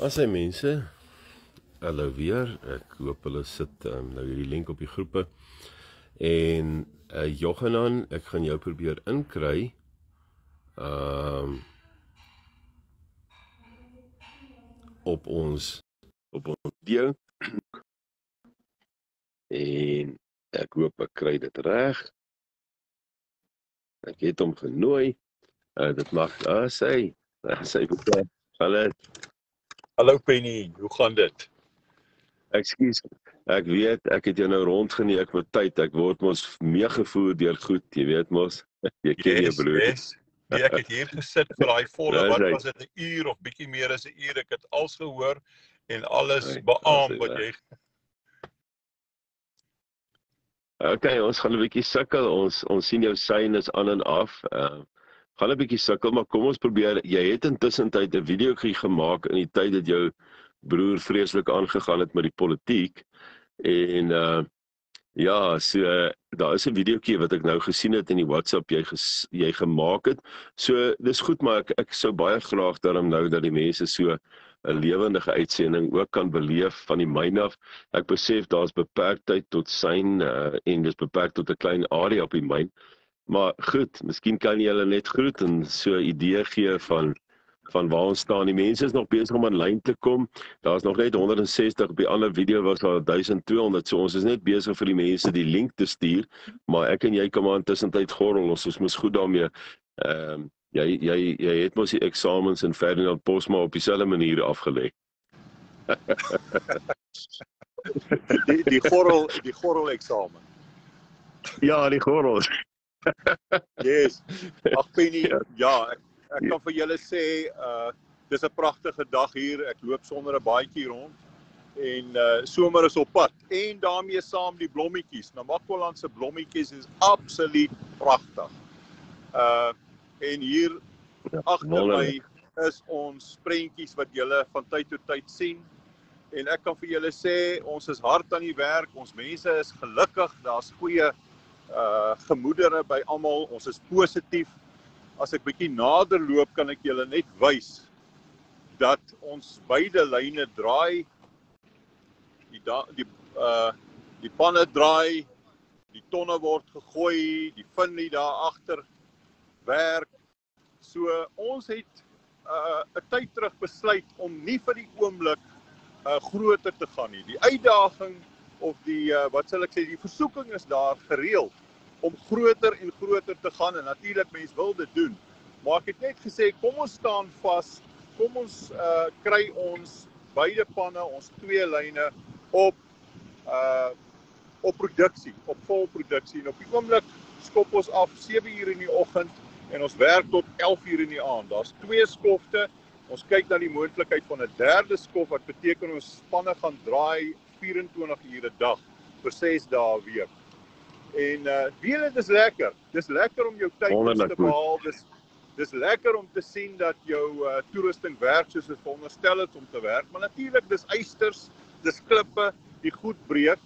As hy mense hallo weer. Ek hoop hulle sit um, nou hierdie link op die groepe. En uh, Johanan, ek gaan jou probeer inkry. Ehm um, op ons op ons video. en ek hoop ek kry dit reg. Ek het hom genooi. Uh, dit mag ah, hy sê goed. Hallo. Hallo Penny, hoe gaan dit? Ekskuus. Ek weet ek het jou nou rondgeneem ek met tyd. Ek word mos meegevoer deur goed, jy weet mos. Jy ken yes, jou broer. Yes. Nee, ek het hier gesit vir daai volle wat was dit 'n uur of bietjie meer as 'n uur. Ek het alles gehoor en alles beamoen wat jy Okay, ons gaan 'n bietjie sukkel. Ons ons sien jou sein is aan en af. Ehm uh, gaan 'n bietjie sukkel, maar kom ons probeer. Jy het intussen tyd 'n video gemaak in die tyd dat jou broer vreeslik aangegaan het met die politiek en uh ja, so uh, daar is 'n videoetjie wat ek nou gesien het in die WhatsApp jy ges, jy gemaak het. So dis goed, maar ek ek sou baie graag daarom nou dat die mense so 'n lewendige uitsending ook kan beleef van die myn af. Ek besef daar's beperktheid tot syn uh, en dis beperk tot 'n klein area op die myn. Maar goed, miskien kan jy hulle net groet en so 'n idee gee van van waar ons staan. Die mense is nog besig om aanlyn te kom. Daar's nog net 160 op die ander video was daar 1200. So ons is net besig vir die mense die link te stuur, maar ek en jy kan maar intussen tyd gorrel. Ons is mos goed daarmee. Ehm uh, jy jy jy het mos die eksamens in Ferdinand Posma op dieselfde manier afgelê. die die gorrel die gorrel eksamen. Ja, die gorrel. Yes. Ag Penny, ja, ja ek, ek kan vir julle sê uh dis 'n pragtige dag hier. Ek loop sonder 'n baadjie rond en uh somer is op pad en daarmee saam die blommetjies. Namakwaland se blommetjies is absoluut pragtig. Uh en hier ja, agter my is ons prentjies wat julle van tyd tot tyd sien. En ek kan vir julle sê ons is hard aan die werk. Ons mense is gelukkig. Daar's goeie uh gemoedere by almal. Ons is positief. As ek bietjie nader loop, kan ek julle net wys dat ons beide lyne draai. Die da, die uh die panne draai, die tonne word gegooi, die vinie daar agter werk. So ons het 'n uh, tyd terug besluit om nie vir die oomblik uh groter te gaan nie. Die uitdaging of die uh, wat sal ek sê, die versoeking is daar gereeld om groter en groter te gaan en natuurlik mense wil dit doen. Maar ek het net gesê kom ons staan vas. Kom ons uh kry ons beide panne, ons twee lyne op uh op produksie, op volproduksie en op die oomblik skop ons af 7 uur in die oggend en ons werk tot 11 uur in die aand. Daar's twee skofte. Ons kyk na die moontlikheid van 'n derde skof wat beteken ons spanne gaan draai 24 ure 'n dag vir 6 dae 'n week. En uh weet dit is lekker. Dis lekker om jou tyd te behaal. Dis dis lekker om te sien dat jou uh toerusting werk soos dit veronderstel is om te werk. Maar natuurlik dis eisters, dis klippe, die goed breek.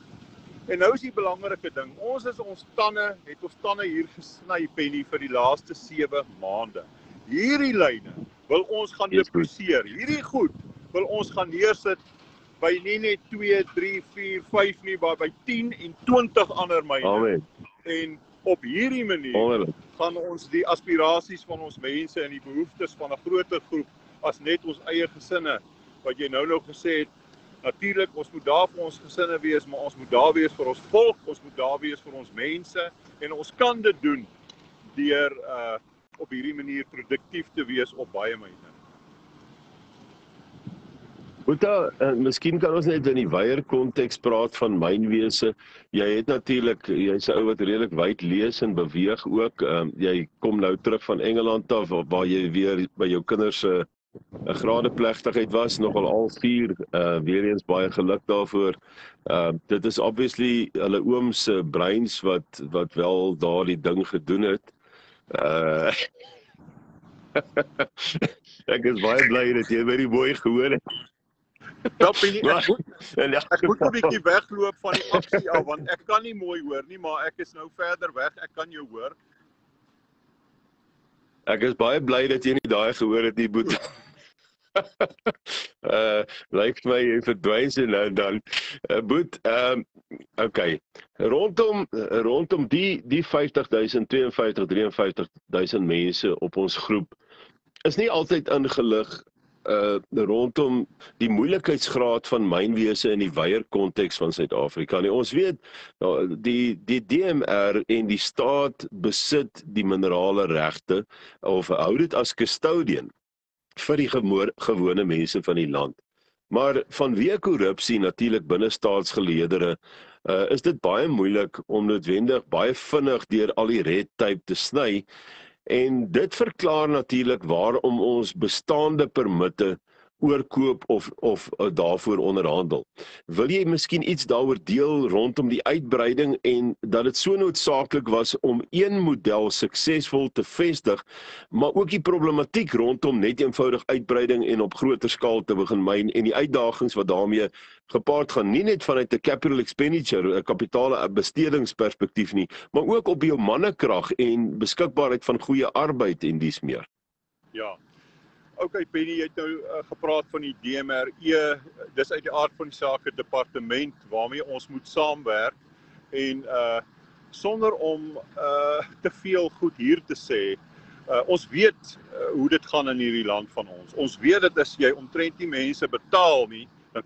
En nou is die belangrike ding, ons is ons tande, het ons tande hier gesny penny vir die laaste 7 maande. Hierdie lyne wil ons gaan deposeer. Hierdie goed wil ons gaan neersit by nie net 2, 3, 4, 5 nie, maar by 10 en 20 ander myne. Amen. En op hierdie manier Amen. gaan ons die aspirasies van ons mense en die behoeftes van 'n groter groep as net ons eie gesinne wat jy nou nog gesê het Natuurlik, ons moet daar vir ons gesinne wees, maar ons moet daar wees vir ons volk, ons moet daar wees vir ons mense en ons kan dit doen deur uh op hierdie manier produktief te wees op baie myne. Boeta, uh, miskien kan ons net in die wyeer konteks praat van mynwese. Jy het natuurlik, jy's 'n ou wat redelik wyd lees en beweeg ook. Ehm uh, jy kom nou terug van Engeland af waar jy weer by jou kinders se uh, 'n grade plegtigheid was nogal al vier uh weer eens baie geluk daarvoor. Uh dit is obviously hulle oom se breins wat wat wel daardie ding gedoen het. Uh Ek is baie bly dat jy baie mooi gehoor het. Stop nie. Ek moet, ja. ek moet 'n bietjie wegloop van die aksie af want ek kan nie mooi hoor nie, maar ek is nou verder weg. Ek kan jou hoor. Ek is baie bly dat jy nie daai gehoor het nie, Boet. uh lyk my jy verdwyn se nou dan. Uh, boet, ehm um, okay. Rondom rondom die die 50000 52 53000 mense op ons groep is nie altyd ingelig uh rondom die moeilikheidsgraad van mynwese in die wyeer konteks van Suid-Afrika. Nee, ons weet nou die die DMR en die staat besit die minerale regte of hou dit as custodian vir die gewone mense van die land. Maar vanweë korrupsie natuurlik binne staatsgeleedere uh is dit baie moeilik om noodwendig baie vinnig deur al die red tape te sny En dit verklaar natuurlik waarom ons bestaande permitte oorkoop of of uh, daarvoor onderhandel. Wil jy miskien iets daaroor deel rondom die uitbreiding en dat dit so noodsaaklik was om een model suksesvol te vestig, maar ook die problematiek rondom net eenvoudig uitbreiding en op groter skaal te begin myn en die uitdagings wat daarmee gepaard gaan nie net vanuit 'n capital expenditure, 'n kapitale bestedingsperspektief nie, maar ook op jou mannekrag en beskikbaarheid van goeie arbeid en dies meer. Ja, Okay Penny, jy het nou uh, gepraat van die DMRE. Dis uit die aard van die saak 'n departement waarmee ons moet saamwerk en uh sonder om uh te veel goed hier te sê. Uh ons weet uh, hoe dit gaan in hierdie land van ons. Ons weet dit as jy omtrent nie mense betaal nie, dan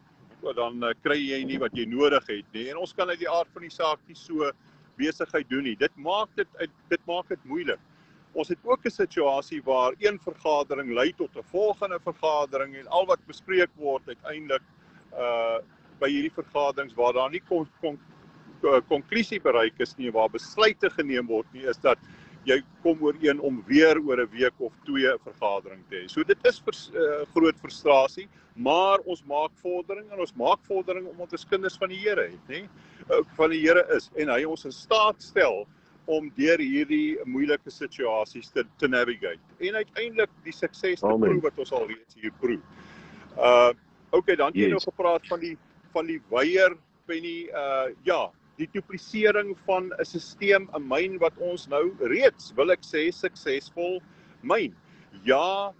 dan uh, kry jy nie wat jy nodig het nie. En ons kan uit die aard van die saak nie so besigheid doen nie. Dit maak dit dit maak dit moeilik. Ons het ook 'n situasie waar een vergadering lei tot 'n volgende vergadering en al wat bespreek word uiteindelik uh by hierdie vergaderings waar daar nie kon kon uh, konklusie bereik is nie waar besluite geneem word nie is dat jy kom ooreen om weer oor 'n week of twee 'n vergadering te hê. So dit is vers, uh, groot frustrasie, maar ons maak vordering en ons maak vordering omdat ons kinders van die Here het, nê? Uh, van die Here is en hy ons in staat stel om deur hierdie moeilike situasies te te navigate en uiteindelik die sukses te proe wat ons al reeds hier proe. Uh okay, dan het jy yes. nou gepraat van die van die weier penny uh ja, die duplisering van 'n stelsel, 'n myn wat ons nou reeds wil ek sê suksesvol myn. Ja,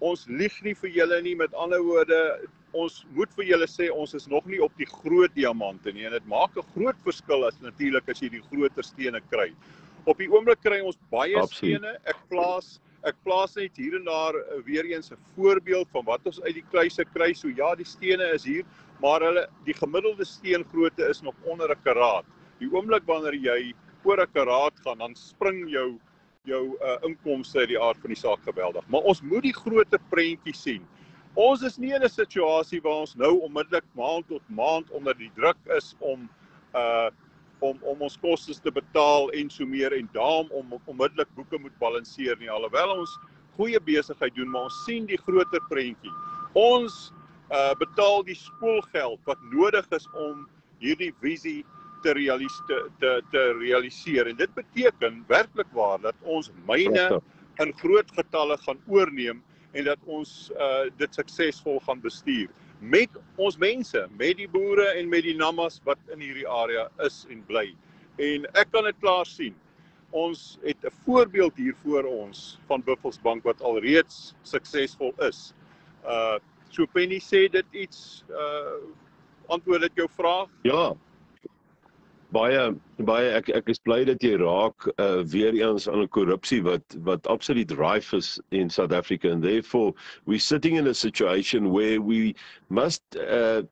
ons lieg nie vir julle nie met ander woorde ons moet vir julle sê ons is nog nie op die groot diamante nie en dit maak 'n groot verskil as natuurlik as jy die groter stene kry. Op die oomblik kry ons baie Absoluut. stene. Ek plaas ek plaas net hier en daar uh, weer eens 'n voorbeeld van wat ons uit die kluise kry. So ja, die stene is hier, maar hulle die gemiddelde steengrootte is nog onder 'n karaat. Die oomblik wanneer jy oor 'n karaat gaan, dan spring jou jou uh, inkomste uit die aard van die saak geweldig. Maar ons moet die groter prentjie sien. Ons is nie in 'n situasie waar ons nou onmiddellik maand tot maand onder die druk is om uh om om ons kostes te betaal en so meer en daarom om onmiddellik boeke moet balanseer nie. Alhoewel ons goeie besigheid doen maar ons sien die groter prentjie. Ons uh betaal die skoolgeld wat nodig is om hierdie visie te realiseer te te realiseer. En dit beteken werklik waar dat ons myne in groot getalle gaan oorneem en dat ons uh dit suksesvol gaan bestuur met ons mense, met die boere en met die namas wat in hierdie area is en bly. En ek kan dit klaar sien. Ons het 'n voorbeeld hier voor ons van Buffelsbank wat alreeds suksesvol is. Uh so Penny sê dit iets uh antwoord dit jou vraag? Ja baie baie ek ek is bly dat jy raak uh, weer eens aan 'n korrupsie wat wat absoluut rife is in South Africa. And therefore we sitting in a situation where we must uh,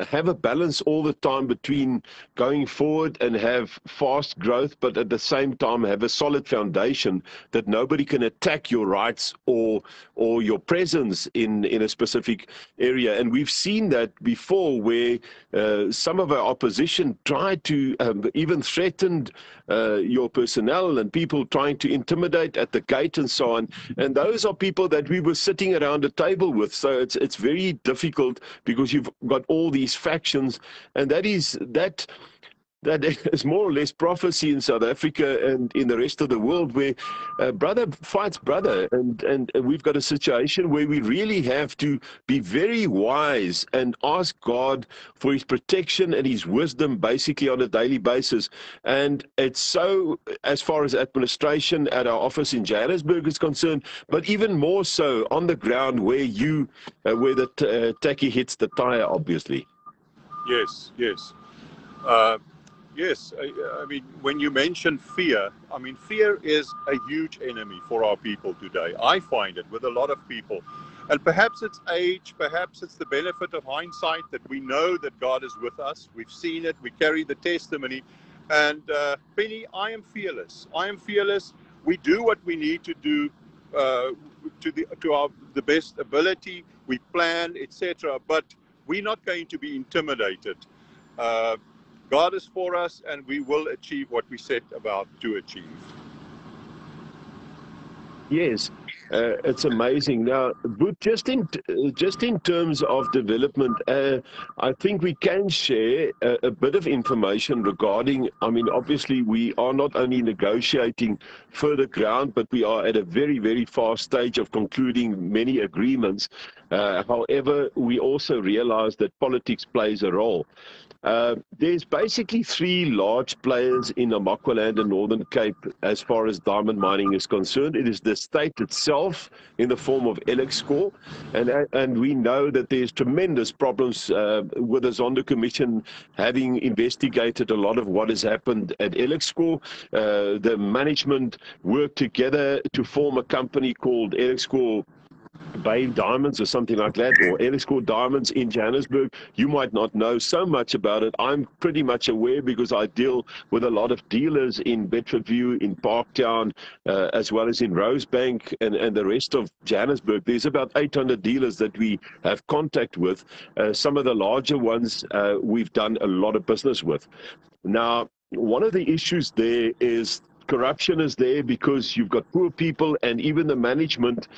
have a balance all the time between going forward and have fast growth, but at the same time have a solid foundation that nobody can attack your rights or or your presence in in a specific area. And we've seen that before, where uh, some of our opposition tried to um, even threatened uh, your personnel and people trying to intimidate at the gate and so on. And those are people that we were sitting around a table with. So it's it's very difficult because you've got all these these factions and that is that that is more or less prophecy in South Africa and in the rest of the world where uh, brother fights brother. And, and we've got a situation where we really have to be very wise and ask God for his protection and his wisdom basically on a daily basis. And it's so, as far as administration at our office in Johannesburg is concerned, but even more so on the ground where you, uh, where the t- uh, tacky hits the tire, obviously. Yes, yes. Uh, yes, I, I, mean, when you mention fear, I mean, fear is a huge enemy for our people today. I find it with a lot of people. And perhaps it's age, perhaps it's the benefit of hindsight that we know that God is with us. We've seen it, we carry the testimony. And uh, Penny, I am fearless. I am fearless. We do what we need to do uh, to the to our the best ability. We plan, etc. But we're not going to be intimidated. Uh, God is for us, and we will achieve what we set about to achieve. Yes, uh, it's amazing. Now, just in just in terms of development, uh, I think we can share a, a, bit of information regarding. I mean, obviously, we are not only negotiating further ground, but we are at a very very fast stage of concluding many agreements. Uh, however, we also realize that politics plays a role. Uh, there's basically three large players in Namaqualand and Northern Cape as far as diamond mining is concerned. It is the state itself in the form of Alexkor, and and we know that there's tremendous problems uh, with the Commission having investigated a lot of what has happened at Alexkor. Uh, the management worked together to form a company called Alexkor Bay Diamonds or something like that, or Alexkor Diamonds in Johannesburg. You might not know so much about it. I'm pretty much aware because I deal with a lot of dealers in Bedfordview, in Parktown, uh, as well as in Rosebank and, and the rest of Johannesburg. There's about 800 dealers that we have contact with. Uh, some of the larger ones uh, we've done a lot of business with. Now, one of the issues there is corruption is there because you've got poor people and even the management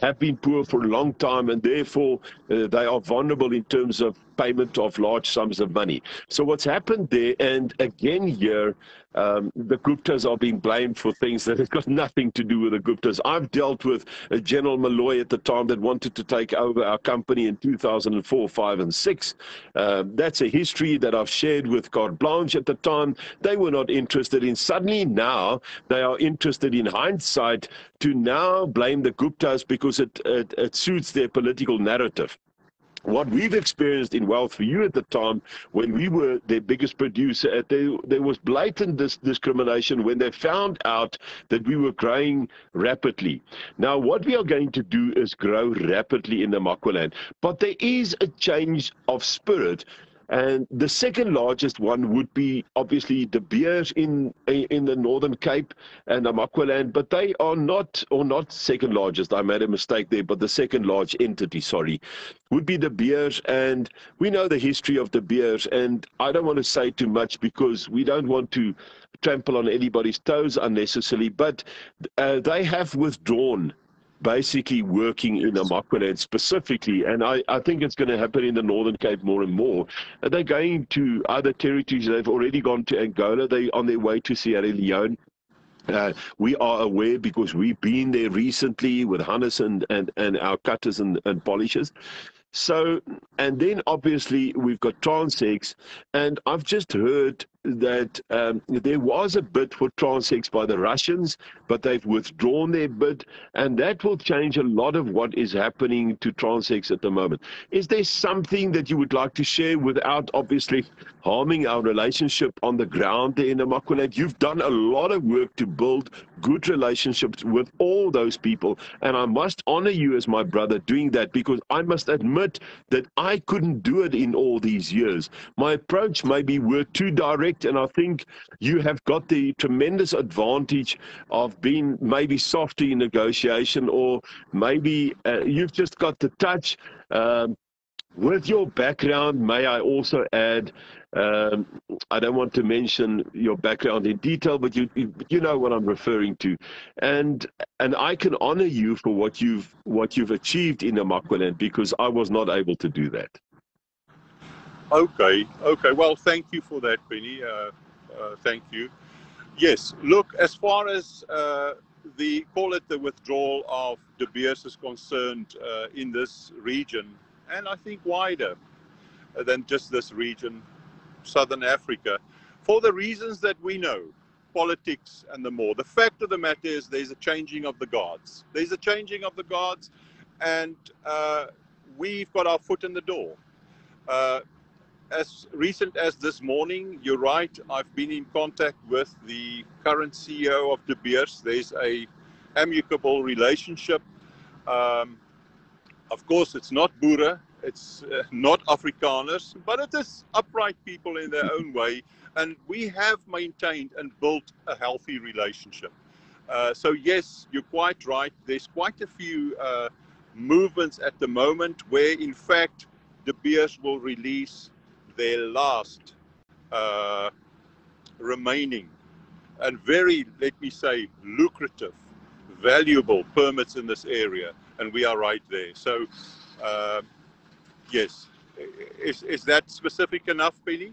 have been poor for a long time and therefore uh, they are vulnerable in terms of payment of large sums of money. So what's happened there, and again here, um, the Guptas are being blamed for things that have got nothing to do with the Guptas. I've dealt with a General Malloy at the time that wanted to take over our company in 2004, 5, and 6. Uh, that's a history that I've shared with Carte Blanche at the time. They were not interested in. Suddenly now they are interested in hindsight to now blame the Guptas because it, it, it suits their political narrative what we've experienced in Wealth for You at the time, when we were their biggest producer, uh, there, there was blatant dis- discrimination when they found out that we were growing rapidly. Now, what we are going to do is grow rapidly in the Namaqualand, but there is a change of spirit and the second largest one would be obviously De Beers in in the Northern Cape and Namaqualand, but they are not or not second largest. I made a mistake there, but the second large entity, sorry, would be De Beers. And we know the history of De Beers, and I don't want to say too much because we don't want to trample on anybody's toes unnecessarily. But uh, they have withdrawn basically working in the Namaqualand specifically, and I, I think it's going to happen in the Northern Cape more and more. They're going to other territories. They've already gone to Angola. They're on their way to Sierra Leone. Uh, we are aware because we've been there recently with Hannes and, and, and our cutters and, and polishers. So, and then obviously we've got Trans Hex, and I've just heard that um, there was a bid for Trans Hex by the Russians, but they've withdrawn their bid, and that will change a lot of what is happening to Trans Hex at the moment. Is there something that you would like to share without obviously harming our relationship on the ground there in the Namaqualand? You've done a lot of work to build good relationships with all those people, and I must honor you as my brother doing that because I must admit admit that I couldn't do it in all these years. My approach maybe were too direct, and I think you have got the tremendous advantage of being maybe softer in negotiation, or maybe uh, you've just got the touch. Um, with your background, may I also add, um, I don't want to mention your background in detail, but you, you, know what I'm referring to, and and I can honor you for what you've what you've achieved in Namaqualand because I was not able to do that. Okay, okay. Well, thank you for that, Penny. Uh, Uh, thank you. Yes, look, as far as uh, the call it the withdrawal of De Beers is concerned uh, in this region, and I think wider than just this region, Southern Africa, for the reasons that we know politics and the more. The fact of the matter is there's a changing of the guards. There's a changing of the guards, and uh, we've got our foot in the door. Uh, as recent as this morning, you're right, I've been in contact with the current CEO of De Beers. There's a amicable relationship. Um, of course, it's not Boere, it's uh, not Afrikaners, but it is upright people in their own way. And we have maintained and built a healthy relationship. Uh, so, yes, you're quite right. There's quite a few uh, movements at the moment where, in fact, De Beers will release their last uh, remaining and very, let me say, lucrative, valuable permits in this area. And we are right there. So, uh, yes. Is, is that specific enough, Penny?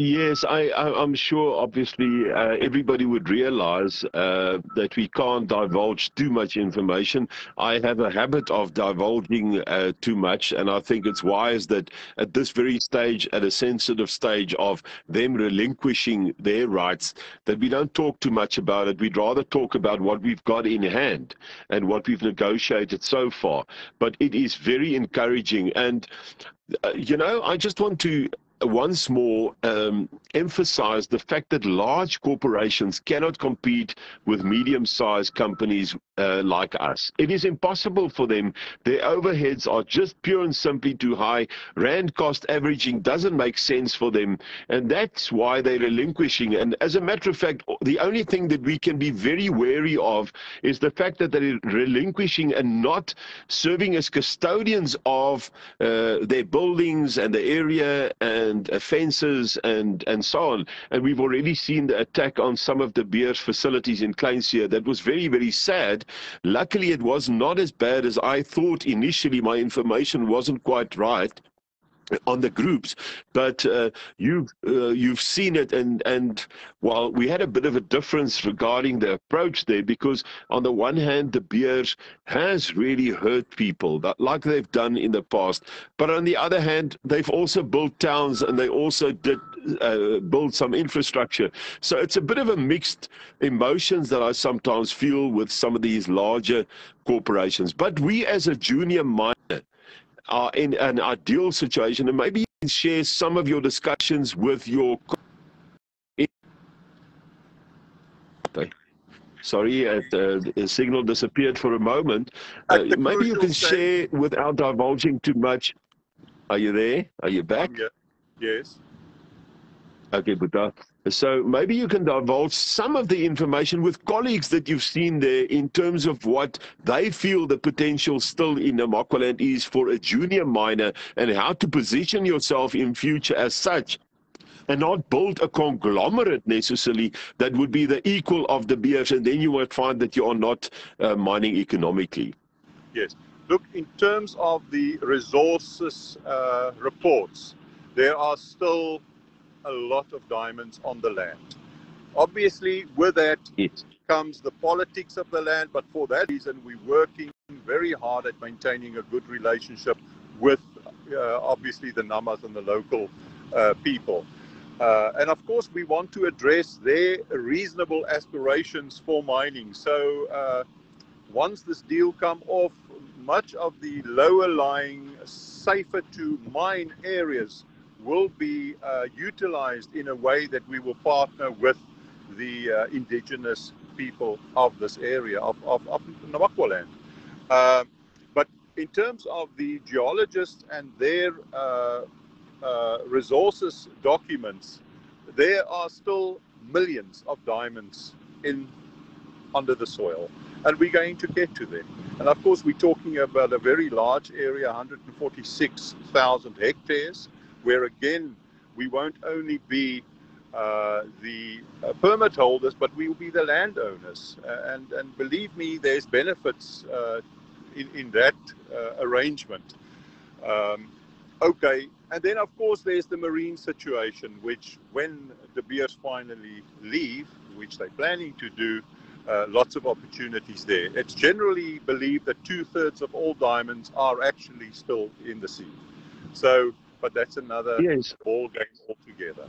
Yes, I, am sure. Obviously, uh, everybody would realize uh, that we can't divulge too much information. I have a habit of divulging uh, too much, and I think it's wise that at this very stage, at a sensitive stage of them relinquishing their rights, that we don't talk too much about it. We'd rather talk about what we've got in hand and what we've negotiated so far. But it is very encouraging, and uh, you know, I just want to once more um, emphasize the fact that large corporations cannot compete with medium sized companies uh, like us. It is impossible for them. Their overheads are just pure and simply too high. Rand cost averaging doesn't make sense for them. And that's why they're relinquishing. And as a matter of fact, the only thing that we can be very wary of is the fact that they're relinquishing and not serving as custodians of uh, their buildings and the area and uh, fences and, and so on. And we've already seen the attack on some of De Beers facilities in Kleinseer. That was very, very sad. Luckily, it was not as bad as I thought initially. My information wasn't quite right on the groups but uh, you've uh, you've seen it and and well we had a bit of a difference regarding the approach there because on the one hand De Beers has really hurt people that, like they've done in the past but on the other hand they've also built towns and they also did uh, build some infrastructure. So it's a bit of a mixed emotions that I sometimes feel with some of these larger corporations. But we as a junior miner are in an ideal situation, and maybe you can share some of your discussions with your. Sorry, uh, the signal disappeared for a moment. Uh, maybe you can share without divulging too much. Are you there? Are you back? Yes. Okay, Buddha. So maybe you can divulge some of the information with colleagues that you've seen there in terms of what they feel the potential still in Namaqualand is for a junior miner and how to position yourself in future as such and not build a conglomerate necessarily that would be the equal of De Beers and then you might find that you are not uh, mining economically. Yes. Look, in terms of the resources uh, reports, there are still a lot of diamonds on the land. Obviously, with that yes. comes the politics of the land, but for that reason, we're working very hard at maintaining a good relationship with uh, obviously the Namas and the local uh, people. Uh, and of course, we want to address their reasonable aspirations for mining. So uh, once this deal come off, much of the lower lying, safer to mine areas will be uh, utilized in a way that we will partner with the uh, indigenous people of this area, of, of, of Namakwa uh, but in terms of the geologists and their uh, uh, resources documents, there are still millions of diamonds in under the soil. And we're going to get to them. And of course, we're talking about a very large area, 146,000 hectares, where again we won't only be uh, the uh, permit holders, but we will be the landowners. Uh, and, and believe me, there's benefits uh, in, in that uh, arrangement. Um, Okay, and then of course there's the marine situation, which when De Beers finally leave, which they're planning to do, uh, lots of opportunities there. It's generally believed that two thirds of all diamonds are actually still in the sea. So, but that's another yes. ball game altogether.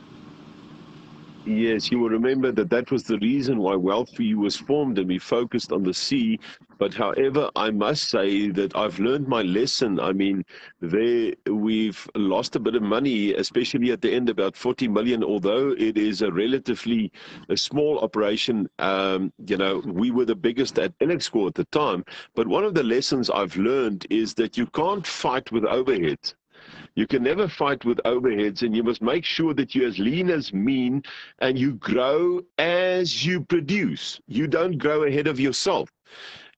Yes, you will remember that that was the reason why Wealth for You was formed and we focused on the sea. But however, I must say that I've learned my lesson. I mean, there we've lost a bit of money, especially at the end, about 40 million, although it is a relatively a small operation. Um, you know, we were the biggest at Alexkor at the time. But one of the lessons I've learned is that you can't fight with overheads. You can never fight with overheads, and you must make sure that you're as lean as mean and you grow as you produce. You don't grow ahead of yourself.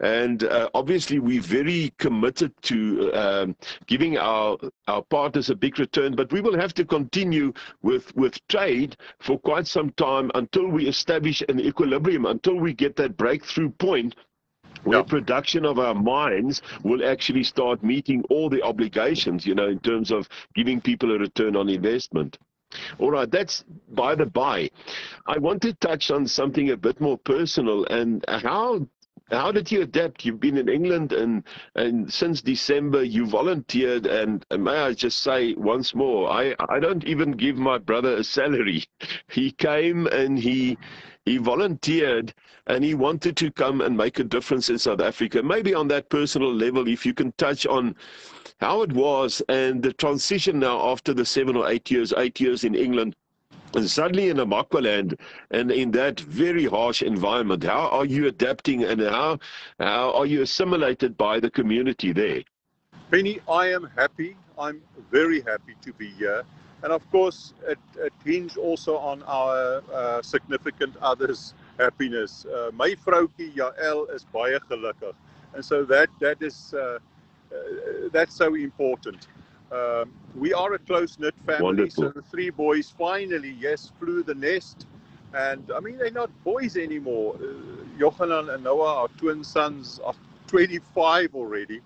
And uh, obviously, we're very committed to um, giving our, our partners a big return, but we will have to continue with, with trade for quite some time until we establish an equilibrium, until we get that breakthrough point where yeah. production of our mines will actually start meeting all the obligations, you know, in terms of giving people a return on investment. All right, that's by the by. I want to touch on something a bit more personal and how how did you adapt? You've been in England and and since December you volunteered and, and may I just say once more, I, I don't even give my brother a salary. He came and he he volunteered and he wanted to come and make a difference in South Africa. Maybe on that personal level, if you can touch on how it was and the transition now after the seven or eight years, eight years in England, and suddenly in Namaqualand and in that very harsh environment, how are you adapting and how, how are you assimilated by the community there? Penny, I am happy. I'm very happy to be here. And of course, it, it hinges also on our uh, significant others' happiness. Uh, my vroukie Jael is baie gelukkig. And so that that is uh, uh, that's so important. Um, we are a close knit family. Wonderful. So the three boys finally, yes, flew the nest. And I mean, they're not boys anymore. Uh, Johanan and Noah, our twin sons, are 25 already.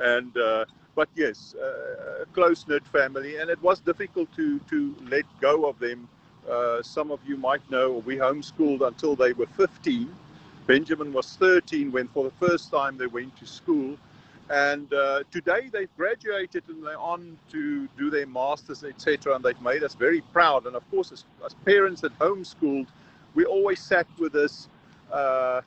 And uh, but yes, uh, a close knit family, and it was difficult to to let go of them. Uh, some of you might know we homeschooled until they were 15. Benjamin was 13 when, for the first time, they went to school. And uh, today they've graduated and they're on to do their masters, etc. And they've made us very proud. And of course, as, as parents that homeschooled, we always sat with this. Uh,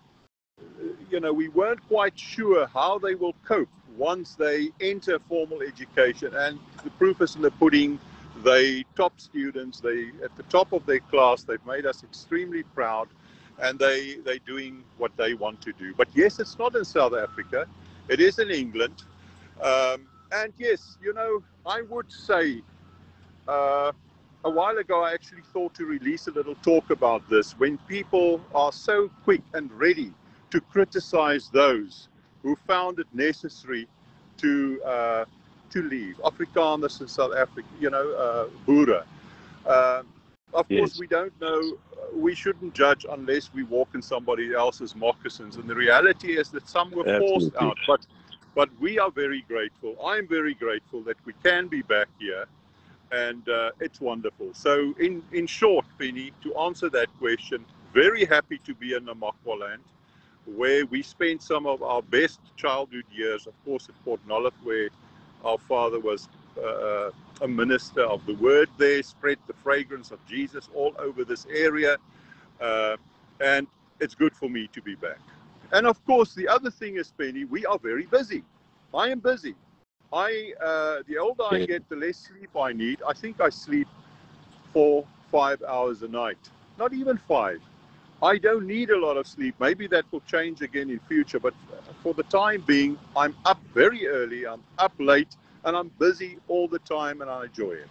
you know, we weren't quite sure how they will cope once they enter formal education. And the proof is in the pudding. They top students. They at the top of their class. They've made us extremely proud, and they they're doing what they want to do. But yes, it's not in South Africa. It is in England. Um, and yes, you know, I would say. Uh, a while ago, I actually thought to release a little talk about this. When people are so quick and ready to criticize those who found it necessary to uh, to leave Afrikaners in South Africa, you know, uh. Uh, of yes. course, we don't know. We shouldn't judge unless we walk in somebody else's moccasins. And the reality is that some were Absolutely. forced out. But but we are very grateful. I'm very grateful that we can be back here, and uh, it's wonderful. So, in in short, Penny, to answer that question, very happy to be in Namakwa where we spent some of our best childhood years, of course, at Port Nolloth, where our father was uh, a minister of the word there, spread the fragrance of Jesus all over this area. Uh, and it's good for me to be back. And of course, the other thing is, Penny, we are very busy. I am busy. I, uh, the older I get, the less sleep I need. I think I sleep four, five hours a night. Not even five. I don't need a lot of sleep. Maybe that will change again in future, but for the time being, I'm up very early, I'm up late, and I'm busy all the time, and I enjoy it.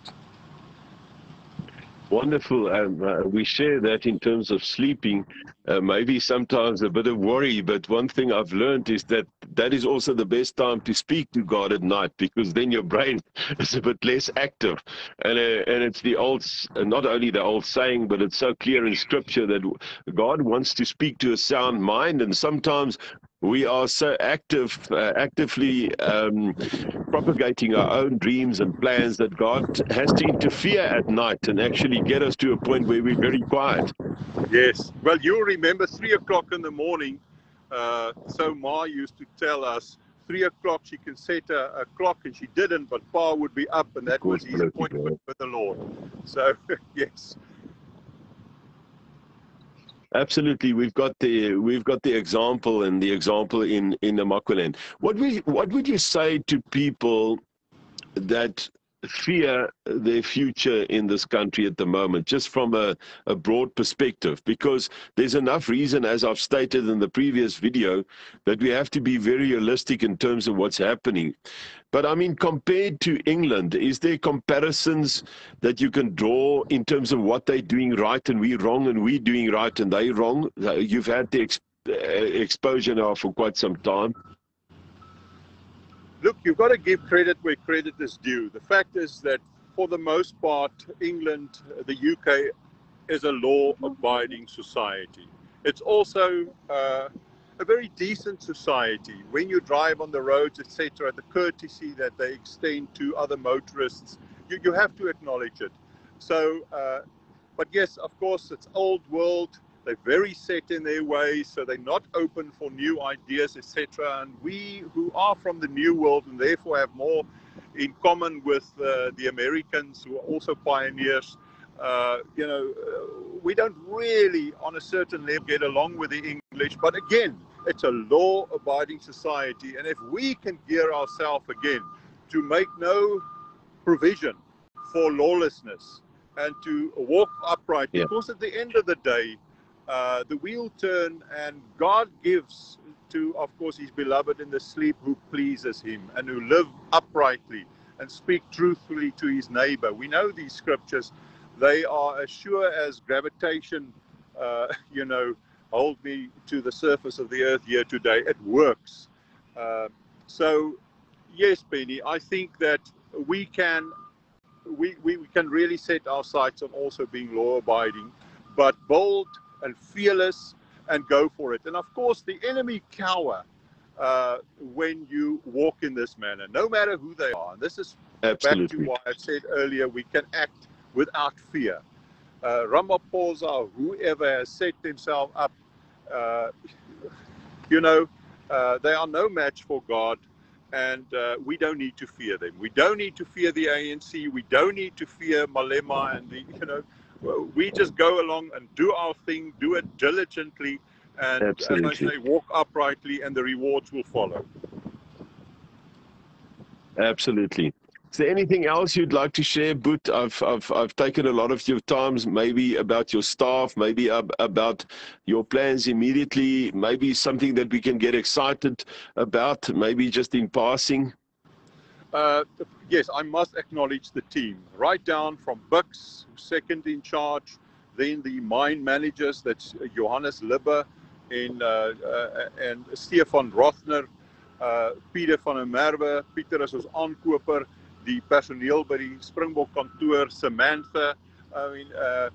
Wonderful. Um, uh, we share that in terms of sleeping. Uh, maybe sometimes a bit of worry, but one thing I've learned is that that is also the best time to speak to God at night because then your brain is a bit less active. And, uh, and it's the old, not only the old saying, but it's so clear in scripture that God wants to speak to a sound mind. And sometimes we are so active, uh, actively um, propagating our own dreams and plans that God has to interfere at night and actually get us to a point where we're very quiet. Yes. Well, you'll remember three o'clock in the morning. Uh, so Ma used to tell us three o'clock she can set a, a, clock, and she didn't, but Pa would be up, and that was his appointment with the Lord. So, yes. Absolutely, we've got the we've got the example and the example in in the Makwaland. What would what would you say to people that fear their future in this country at the moment, just from a, a broad perspective, because there's enough reason, as I've stated in the previous video, that we have to be very realistic in terms of what's happening. But I mean, compared to England, is there comparisons that you can draw in terms of what they're doing right and we wrong and we doing right and they wrong? You've had the uh, exposure now for quite some time look, you've got to give credit where credit is due. The fact is that for the most part, England, the UK, is a law-abiding society. It's also uh, a very decent society. When you drive on the roads, etc., the courtesy that they extend to other motorists, you, you have to acknowledge it. So, uh, but yes, of course, it's old world. They're very set in their ways, so they're not open for new ideas, etc. And we, who are from the new world and therefore have more in common with uh, the Americans, who are also pioneers, uh, you know, uh, we don't really, on a certain level, get along with the English. But again, it's a law-abiding society, and if we can gear ourselves again to make no provision for lawlessness and to walk upright, yeah. because at the end of the day, uh, the wheel turn and God gives to, of course, his beloved in the sleep who pleases him and who live uprightly and speak truthfully to his neighbor. We know these scriptures. They are as sure as gravitation, uh, you know, hold me to the surface of the earth here today. It works. Uh, so, yes, Benny, I think that we can we, we, we can really set our sights on also being law abiding, but bold and fearless and go for it. And of course, the enemy cower uh, when you walk in this manner, no matter who they are. And this is Absolutely. back to what I said earlier we can act without fear. Uh, Ramaphosa, whoever has set themselves up, uh, you know, uh, they are no match for God. And uh, we don't need to fear them. We don't need to fear the ANC. We don't need to fear Malema and the, you know, we just go along and do our thing, do it diligently, and Absolutely. as I say, walk uprightly, and the rewards will follow. Absolutely. Is there anything else you'd like to share, Boet? I've, I've, I've taken a lot of your times, maybe about your staff, maybe ab- about your plans immediately, maybe something that we can get excited about, maybe just in passing. Uh, yes, I must acknowledge the team, right down from Bucks, second in charge, then the mine managers, that's Johannes Libbe and, uh, uh, and Stefan Rothner, uh, Pieter van der Merwe, Pieter is ons aankoper, die personeel by die Springbok kantoor, Samantha, I mean, uh,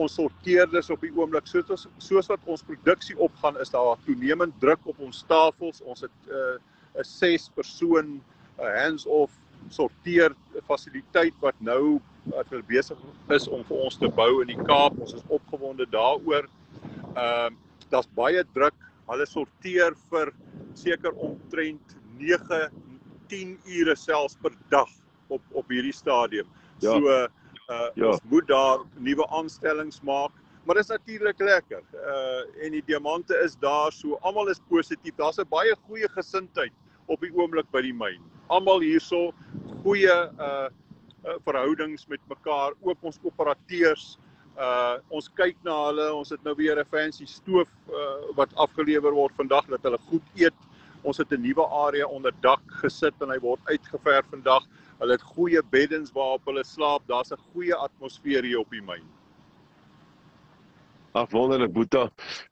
ons sorteerders op die oomblik soos soos wat ons produksie opgaan is daar toenemend druk op ons tafels ons het uh, 'n 6 persoon hands-off sorteer fasiliteit wat nou wat wel besig is om vir ons te bou in die Kaap. Ons is opgewonde daaroor. Ehm uh, daar's baie druk. Hulle sorteer vir seker omtrent 9 10 ure selfs per dag op op hierdie stadium. Ja. So uh ja. ons moet daar nuwe aanstellings maak. Maar dit is natuurlik lekker. Uh en die diamante is daar, so almal is positief. Daar's 'n baie goeie gesindheid op die oomblik by die myn. Almal hierso goeie uh, uh verhoudings met mekaar, ook ons operateurs. Uh ons kyk na hulle. Ons het nou weer 'n fancy stoof uh wat afgelewer word vandag dat hulle goed eet. Ons het 'n nuwe area onder dak gesit en hy word uitgeverf vandag. Hulle het goeie beddens waarop hulle slaap. Daar's 'n goeie atmosfeer hier op die myn. Ag wonderlik Boeta.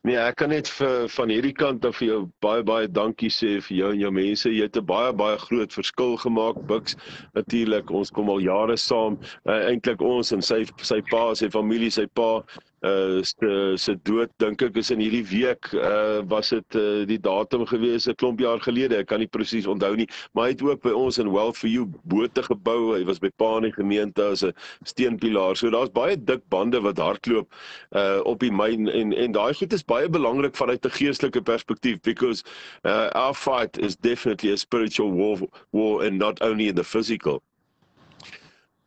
Nee, ek kan net vir van hierdie kant af vir jou baie baie dankie sê vir jou en jou mense. Jy het 'n baie baie groot verskil gemaak, Bux. Natuurlik, ons kom al jare saam. Uh, Eintlik ons en sy sy pa, sy familie, sy pa uh se se dood dink ek is in hierdie week uh was dit uh, die datum gewees 'n klomp jaar gelede. Ek kan nie presies onthou nie maar hy het ook by ons in Wealth for You bote gebou. Hy was by Pa in die gemeente as 'n steunpilaar so daar's baie dik bande wat hardloop uh op die myn. En en daai goed is baie belangrik vanuit 'n geestelike perspektief because uh our fight is definitely a spiritual war war and not only in the physical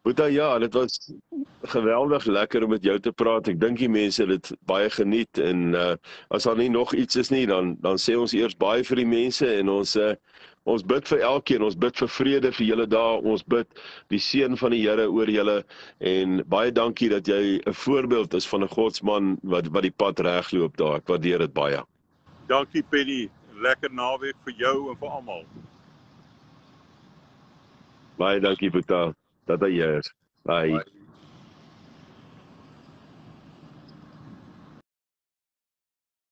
Boeta, ja, dit was geweldig lekker om met jou te praat. Ek dink die mense het dit baie geniet en uh as daar nie nog iets is nie, dan dan sê ons eers baie vir die mense en ons uh ons bid vir elkeen, ons bid vir vrede vir julle dae, ons bid die seën van die Here oor julle en baie dankie dat jy 'n voorbeeld is van 'n godsman wat wat die pad regloop daar. Ek waardeer dit baie. Dankie Penny, lekker naweek vir jou en vir almal. Baie dankie Boeta. Dat is juist. Bye. Bye.